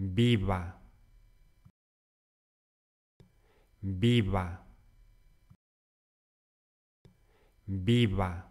viva, viva, viva.